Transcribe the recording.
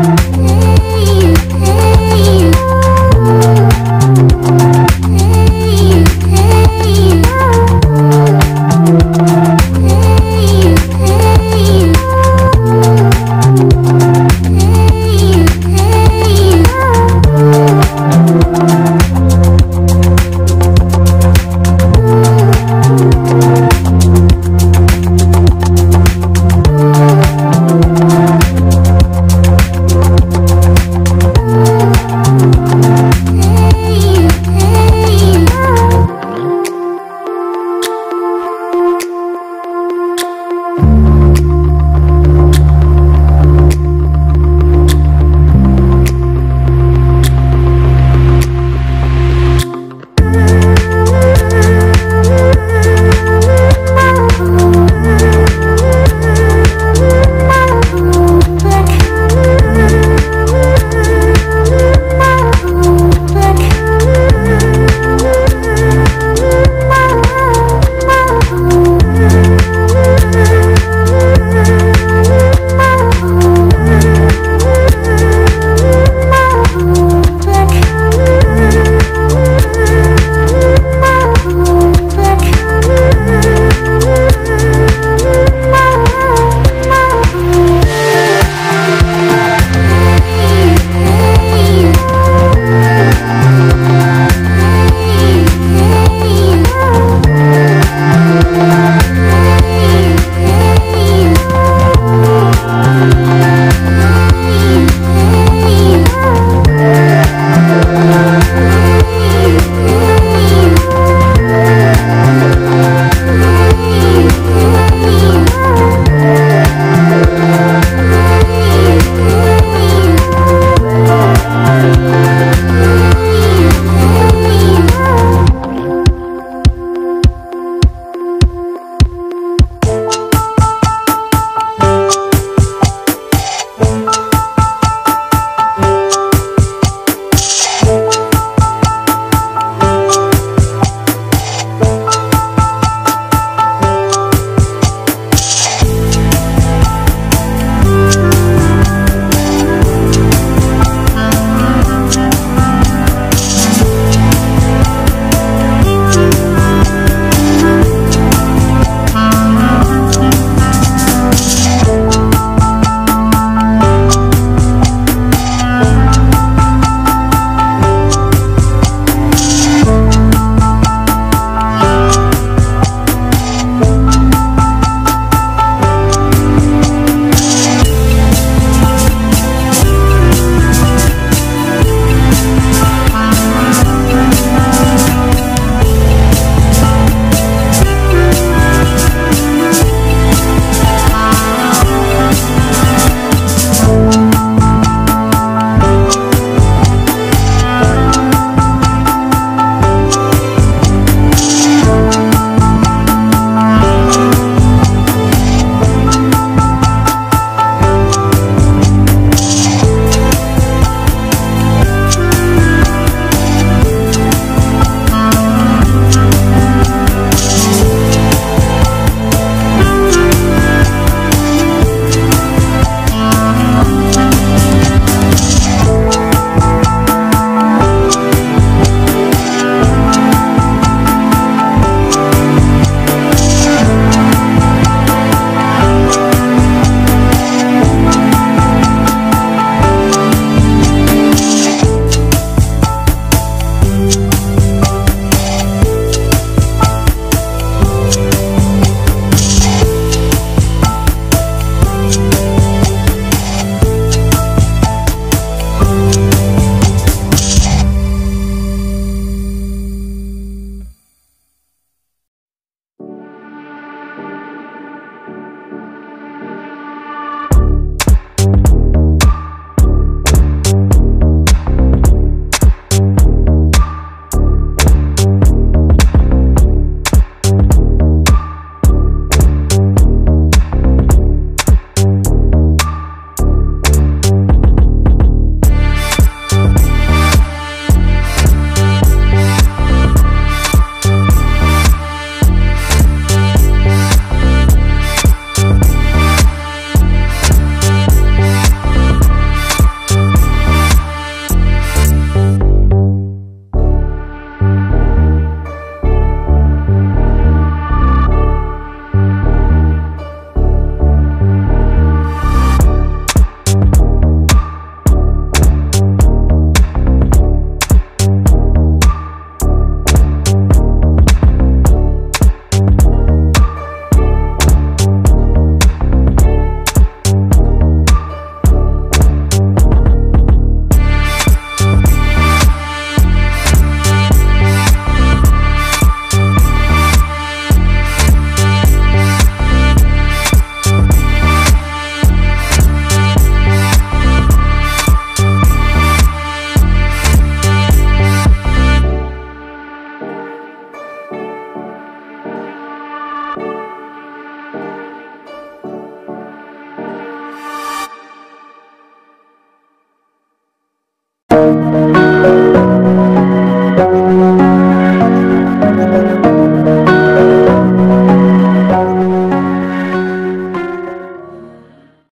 Mm-hmm.